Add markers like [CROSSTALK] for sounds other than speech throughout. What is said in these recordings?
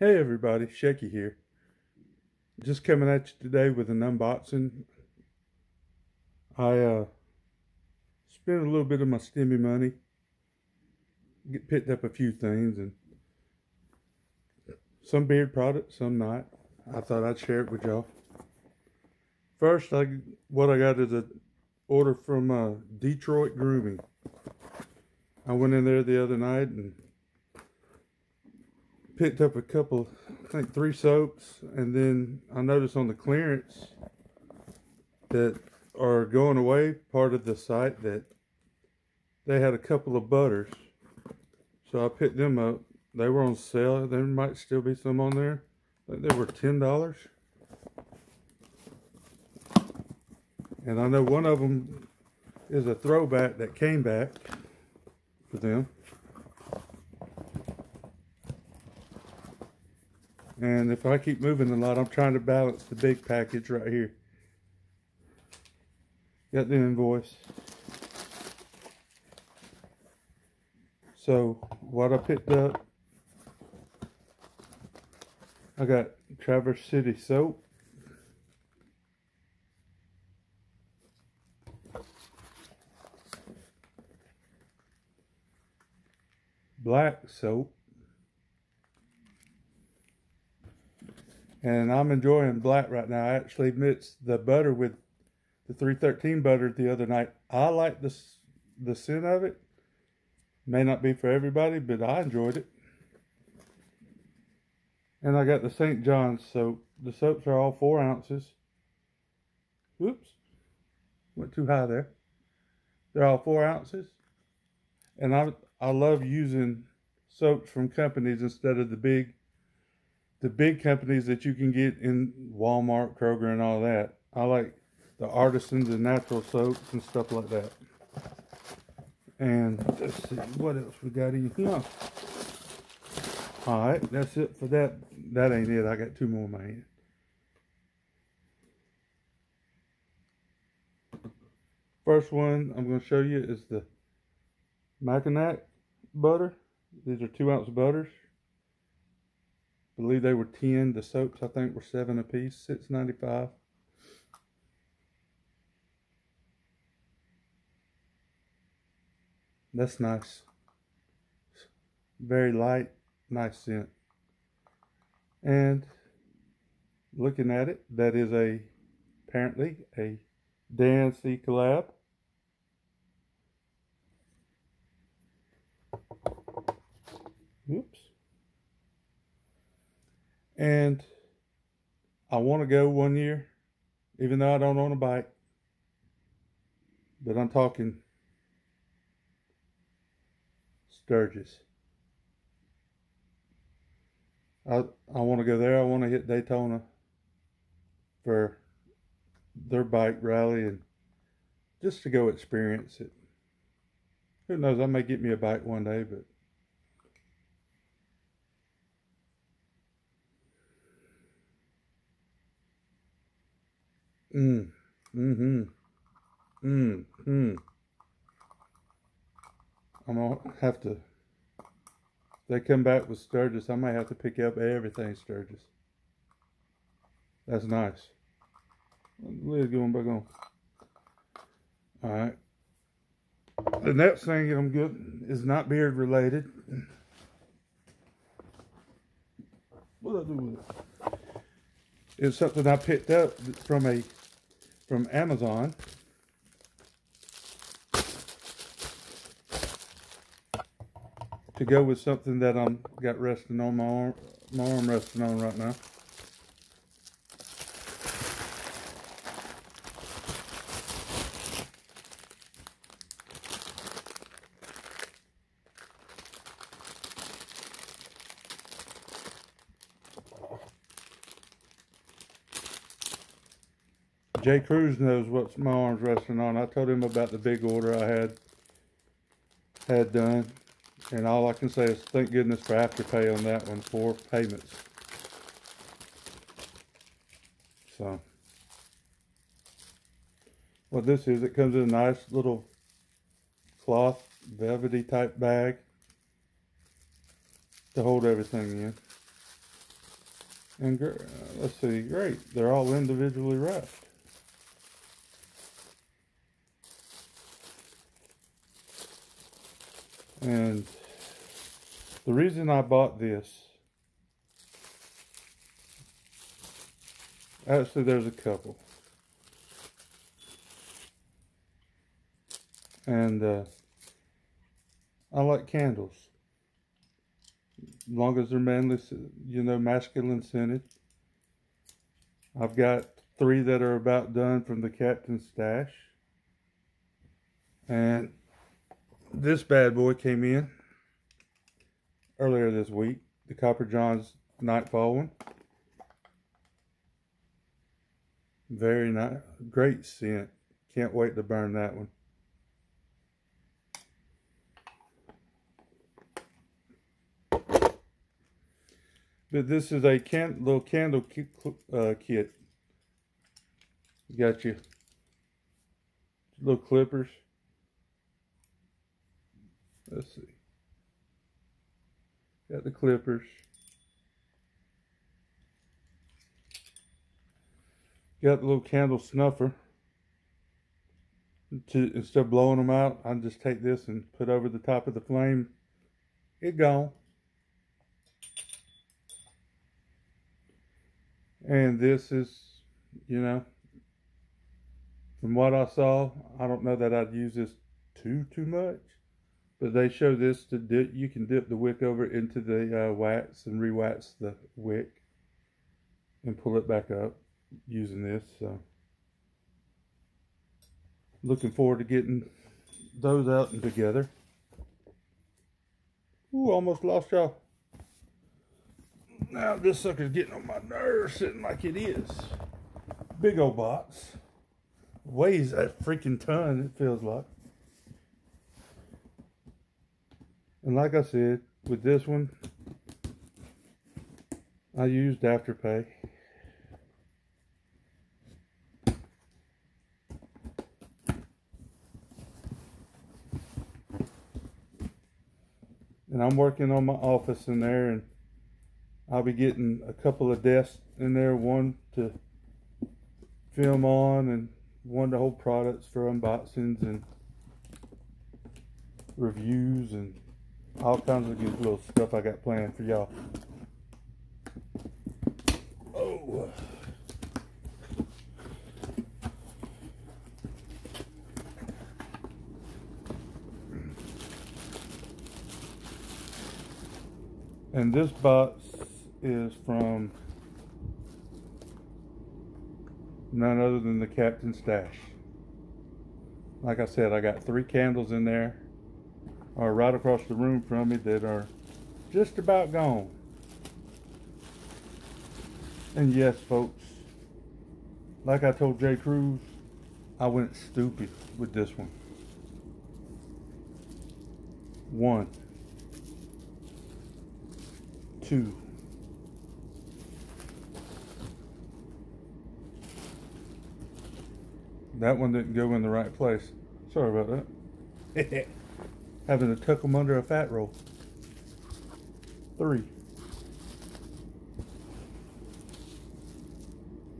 Hey everybody, Shakey here. Just coming at you today with an unboxing. I uh, spent a little bit of my stimmy money. Get picked up a few things and some beard products, some not. I thought I'd share it with y'all. First, I what I got is a order from uh, Detroit Grooming. I went in there the other night and picked up a couple, I think three soaps, and then I noticed on the clearance that are going away part of the site that they had a couple of butters. So I picked them up. They were on sale. There might still be some on there. I think they were $10. And I know one of them is a throwback that came back for them. And if I keep moving a lot, I'm trying to balance the big package right here. Got the invoice. So what I picked up, I got Traverse City soap. Black soap. And I'm enjoying black right now. I actually mixed the butter with the 313 butter the other night. I like the the scent of it. May not be for everybody, but I enjoyed it. And I got the St. John's soap. The soaps are all four ounces. Whoops. Went too high there. They're all four ounces. And I I love using soaps from companies instead of the big the big companies that you can get in Walmart, Kroger, and all that. I like the artisans and natural soaps and stuff like that. And let's see, what else we got in here? All right, that's it for that. That ain't it. I got two more in my hand. First one I'm going to show you is the Mackinac butter. These are two ounce butters believe they were 10. The soaps, I think, were 7 a piece, six ninety five. That's nice. Very light, nice scent. And looking at it, that is a apparently a Dan C collab. Oops. And I want to go one year, even though I don't own a bike. But I'm talking Sturgis. I I want to go there. I want to hit Daytona for their bike rally and just to go experience it. Who knows? I may get me a bike one day, but Mm. Mm-hmm. Mm. Hmm. I'm gonna have to. they come back with Sturgis, I might have to pick up everything Sturgis. That's nice. Lid's going back on. Alright. The next thing I'm good is not beard related. What I do with it? It's something I picked up from a from Amazon. To go with something that I'm got resting on my arm, my arm resting on right now. Jay Cruz knows what my arm's resting on. I told him about the big order I had had done. And all I can say is thank goodness for Afterpay on that one for payments. So, what this is, it comes in a nice little cloth, velvety type bag to hold everything in. And uh, let's see, great. They're all individually wrapped. And the reason I bought this, actually, there's a couple. And uh, I like candles. As long as they're manly, you know, masculine scented. I've got three that are about done from the captain's Stash. And this bad boy came in earlier this week. The Copper John's Nightfall one. Very nice. Great scent. Can't wait to burn that one. But this is a can little candle ki uh, kit. You got your little clippers. Let's see. Got the clippers. Got the little candle snuffer. To instead of blowing them out, I just take this and put over the top of the flame. It gone. And this is, you know, from what I saw, I don't know that I'd use this too, too much. But they show this to dip, you can dip the wick over into the uh, wax and re-wax the wick and pull it back up using this. So looking forward to getting those out and together. Ooh, almost lost y'all. Now this sucker's getting on my nerves sitting like it is. Big old box. Weighs a freaking ton, it feels like. And like I said, with this one, I used Afterpay. And I'm working on my office in there and I'll be getting a couple of desks in there, one to film on and one to hold products for unboxings and reviews and all kinds of good little stuff I got planned for y'all. Oh. And this box is from none other than the Captain Stash. Like I said, I got three candles in there, or right across the room from me that are just about gone. And yes, folks, like I told Jay Cruz, I went stupid with this one. One. Two. That one didn't go in the right place. Sorry about that. [LAUGHS] Having to tuck them under a fat roll. Three.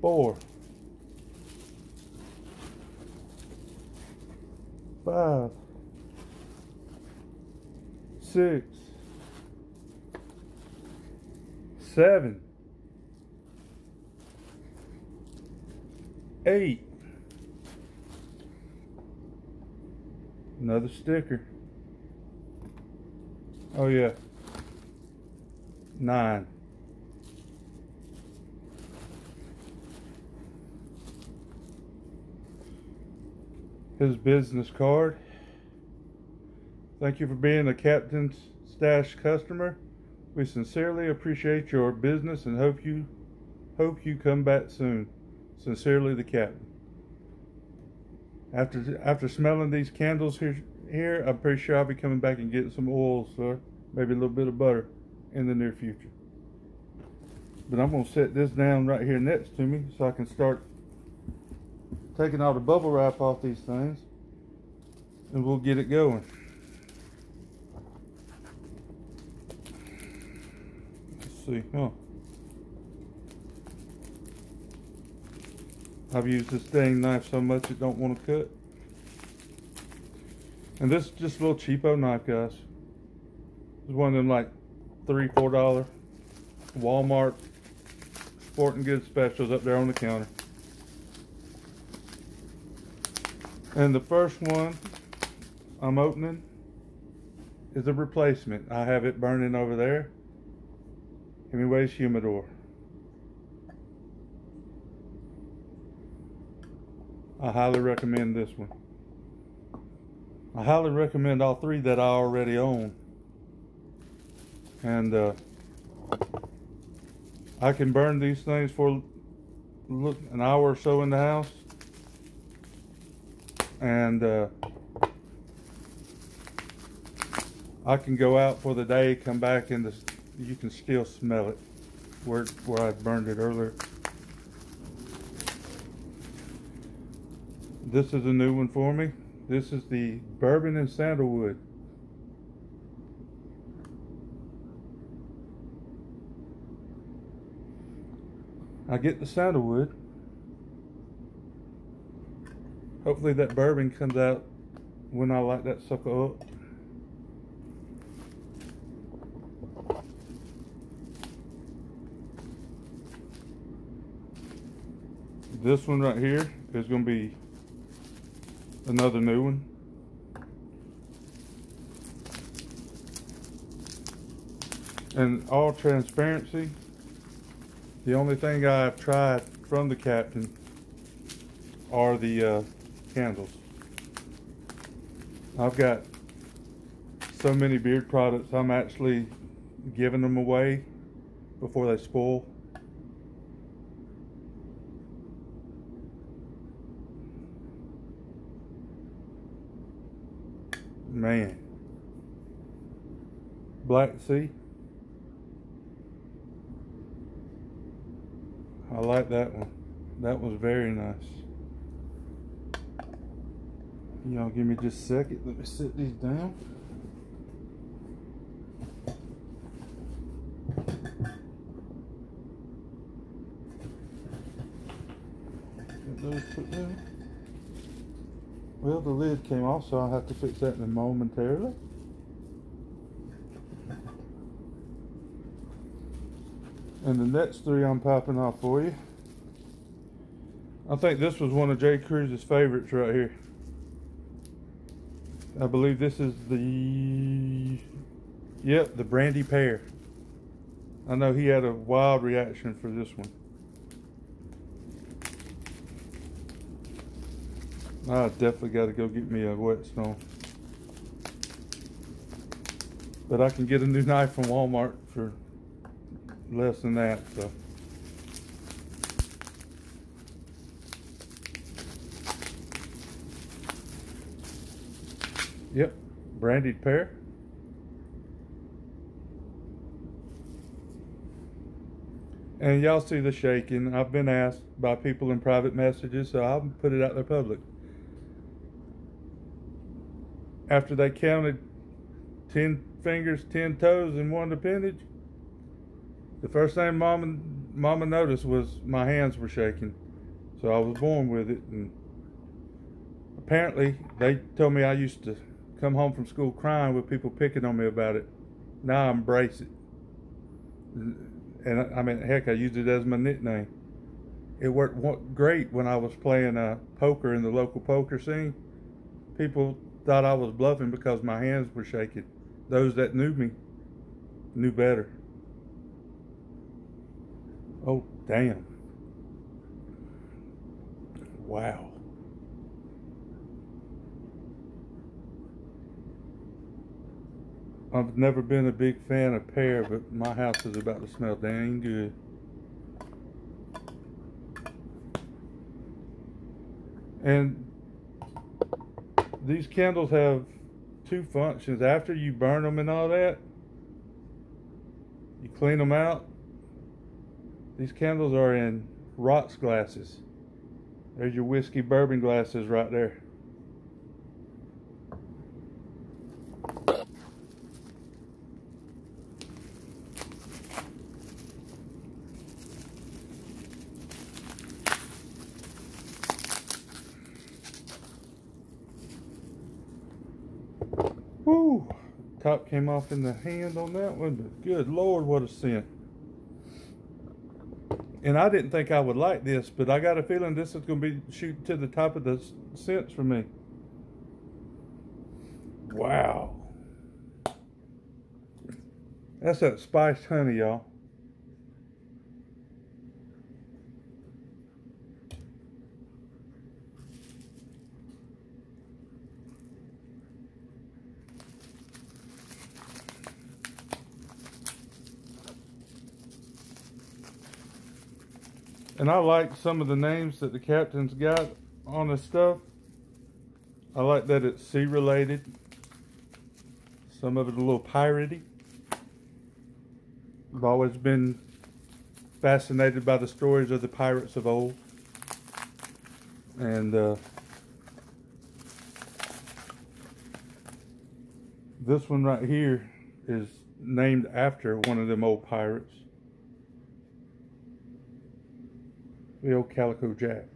Four. Five. Six. Seven. Eight. Another sticker. Oh yeah. Nine. His business card. Thank you for being a Captain's Stash customer. We sincerely appreciate your business and hope you hope you come back soon. Sincerely the captain. After after smelling these candles here, here, I'm pretty sure I'll be coming back and getting some oil, sir. Maybe a little bit of butter in the near future. But I'm going to set this down right here next to me so I can start taking all the bubble wrap off these things. And we'll get it going. Let's see, huh? I've used this dang knife so much it don't want to cut. And this is just a little cheapo knife, guys. It's one of them like three, four dollar Walmart sporting goods specials up there on the counter. And the first one I'm opening is a replacement. I have it burning over there. Hemingway's Humidor. I highly recommend this one. I highly recommend all three that I already own. And uh, I can burn these things for look an hour or so in the house. And uh, I can go out for the day, come back, and the, you can still smell it where, where I burned it earlier. This is a new one for me. This is the bourbon and sandalwood. I get the sandalwood. Hopefully that bourbon comes out when I light that sucker up. This one right here is going to be another new one. And all transparency, the only thing I've tried from the captain are the uh, candles. I've got so many beard products, I'm actually giving them away before they spoil. Man. Black Sea. I like that one. That was very nice. Y'all give me just a second. Let me sit these down. Get those put down. Well, the lid came off, so I'll have to fix that in momentarily. And the next three I'm popping off for you. I think this was one of J. Cruz's favorites right here. I believe this is the, yep, the Brandy Pear. I know he had a wild reaction for this one. I definitely got to go get me a whetstone. But I can get a new knife from Walmart for less than that, so. Yep, brandied pear. And y'all see the shaking. I've been asked by people in private messages, so I'll put it out there public after they counted 10 fingers, 10 toes, and one appendage, the first thing mama, mama noticed was my hands were shaking. So I was born with it. And apparently, they told me I used to come home from school crying with people picking on me about it. Now I embrace it. And I mean, heck, I used it as my nickname. It worked great when I was playing uh, poker in the local poker scene. People thought I was bluffing because my hands were shaking. Those that knew me knew better. Oh, damn. Wow. I've never been a big fan of pear, but my house is about to smell dang good. And these candles have two functions. After you burn them and all that, you clean them out. These candles are in rocks glasses. There's your whiskey bourbon glasses right there. top came off in the hand on that one, but good lord, what a scent. And I didn't think I would like this, but I got a feeling this is going to be shooting to the top of the scents for me. Wow. That's that spiced honey, y'all. And I like some of the names that the captain's got on the stuff. I like that it's sea related. Some of it a little piratey. I've always been fascinated by the stories of the pirates of old. And uh, this one right here is named after one of them old pirates. The old Calico Jack.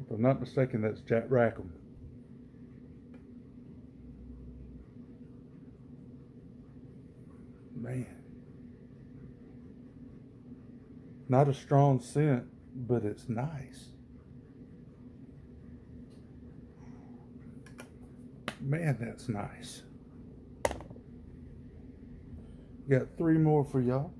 If I'm not mistaken, that's Jack Rackham. Man. Not a strong scent, but it's nice. Man, that's nice. Got three more for y'all.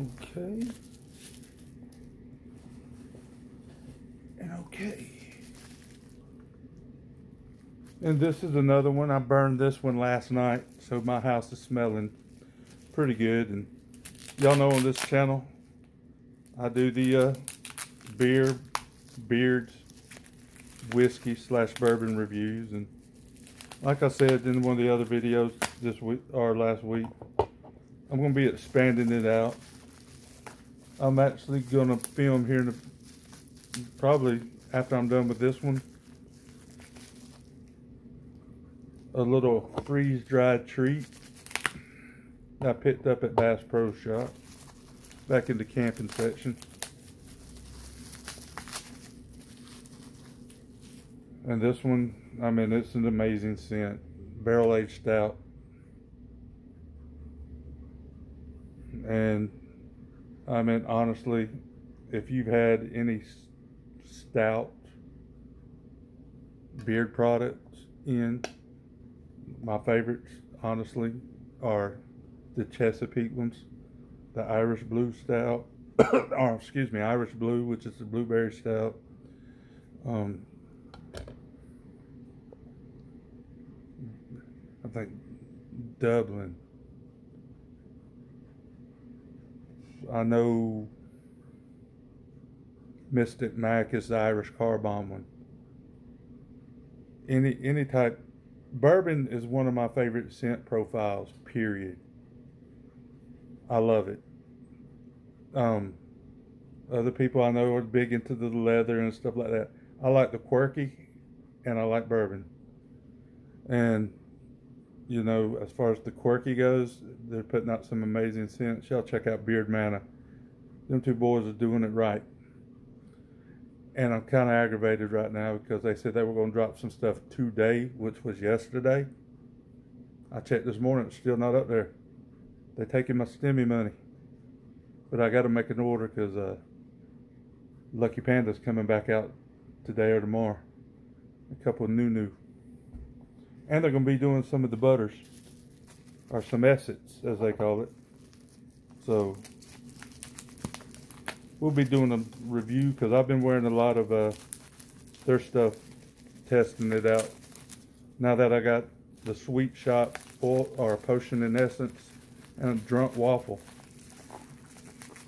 Okay. And okay. And this is another one. I burned this one last night, so my house is smelling pretty good. And y'all know on this channel, I do the uh, beer, beards, whiskey slash bourbon reviews. And like I said in one of the other videos this week or last week, I'm going to be expanding it out. I'm actually going to film here in probably after I'm done with this one. A little freeze-dried treat I picked up at Bass Pro Shop back in the camping section. And this one, I mean, it's an amazing scent. Barrel aged stout. And I mean, honestly, if you've had any stout beard products in, my favorites, honestly, are the Chesapeake ones, the Irish Blue Stout, [COUGHS] or excuse me, Irish Blue, which is the blueberry stout. Um, I think Dublin I know Mystic Mac is the Irish car bomb one. Any any type bourbon is one of my favorite scent profiles. Period. I love it. Um, other people I know are big into the leather and stuff like that. I like the quirky, and I like bourbon. And you know, as far as the quirky goes, they're putting out some amazing scents. Y'all check out Beard Manna. Them two boys are doing it right. And I'm kind of aggravated right now because they said they were going to drop some stuff today, which was yesterday. I checked this morning, it's still not up there. They're taking my stimmy money. But I got to make an order because uh, Lucky Panda's coming back out today or tomorrow. A couple new new. And they're going to be doing some of the butters, or some essence, as they call it. So, we'll be doing a review because I've been wearing a lot of uh, their stuff, testing it out. Now that I got the Sweet Shop oil, or potion in essence, and a drunk waffle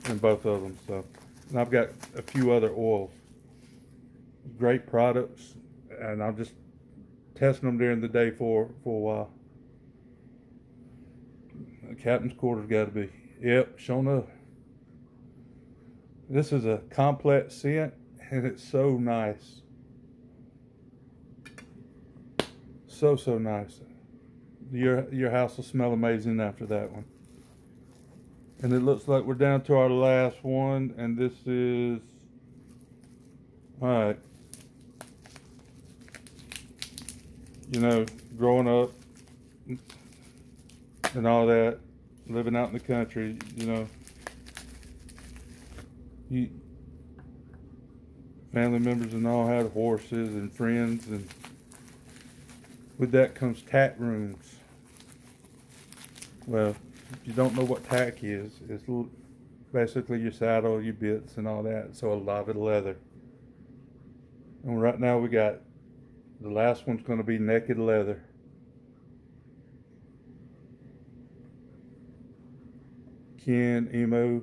in both of them. So, and I've got a few other oils. Great products, and I'm just testing them during the day for, for a while. The captain's quarters got to be. Yep, sure enough. This is a complex scent, and it's so nice. So, so nice. Your, your house will smell amazing after that one. And it looks like we're down to our last one, and this is, all right. You know, growing up and all that, living out in the country, you know, you, family members and all had horses and friends, and with that comes tack rooms. Well, if you don't know what tack is, it's basically your saddle, your bits, and all that. So a lot of leather. And right now we got the last one's going to be naked leather. Ken, Emo,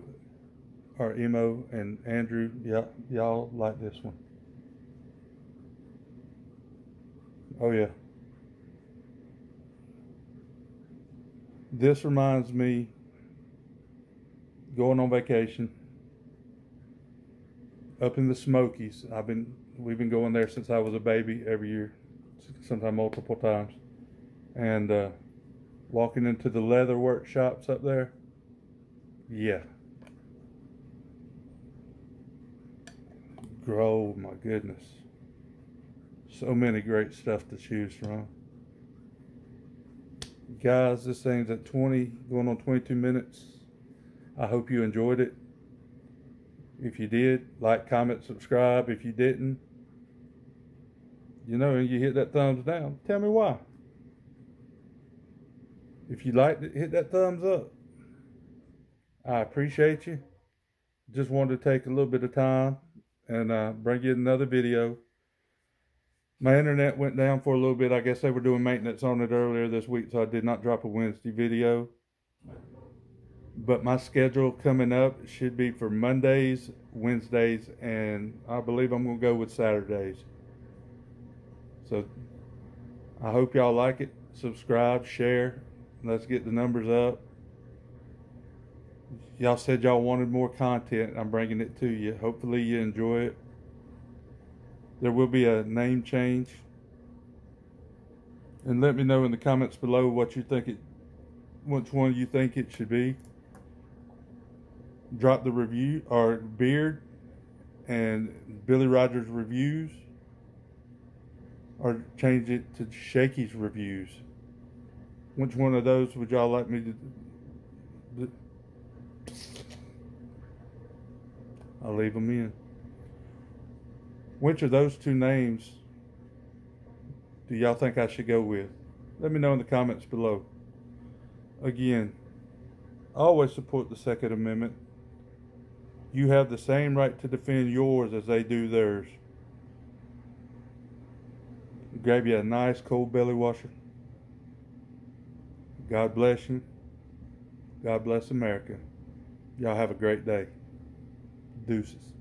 or Emo, and Andrew, y'all like this one. Oh yeah. This reminds me going on vacation up in the Smokies. I've been we've been going there since I was a baby every year, sometimes multiple times, and uh, walking into the leather workshops up there. Yeah. Grow, my goodness. So many great stuff to choose from. Guys, this thing's at 20, going on 22 minutes. I hope you enjoyed it. If you did, like, comment, subscribe. If you didn't, you know, and you hit that thumbs down, tell me why. If you liked it, hit that thumbs up. I appreciate you. Just wanted to take a little bit of time and uh, bring you another video my internet went down for a little bit. I guess they were doing maintenance on it earlier this week, so I did not drop a Wednesday video. But my schedule coming up should be for Mondays, Wednesdays, and I believe I'm going to go with Saturdays. So I hope y'all like it. Subscribe, share. Let's get the numbers up. Y'all said y'all wanted more content. I'm bringing it to you. Hopefully you enjoy it. There will be a name change. And let me know in the comments below what you think it, which one you think it should be. Drop the review, or Beard and Billy Rogers Reviews. Or change it to Shakey's Reviews. Which one of those would y'all like me to... I'll leave them in. Which of those two names do y'all think I should go with? Let me know in the comments below. Again, I always support the Second Amendment. You have the same right to defend yours as they do theirs. Grab you a nice cold belly washer. God bless you. God bless America. Y'all have a great day. Deuces.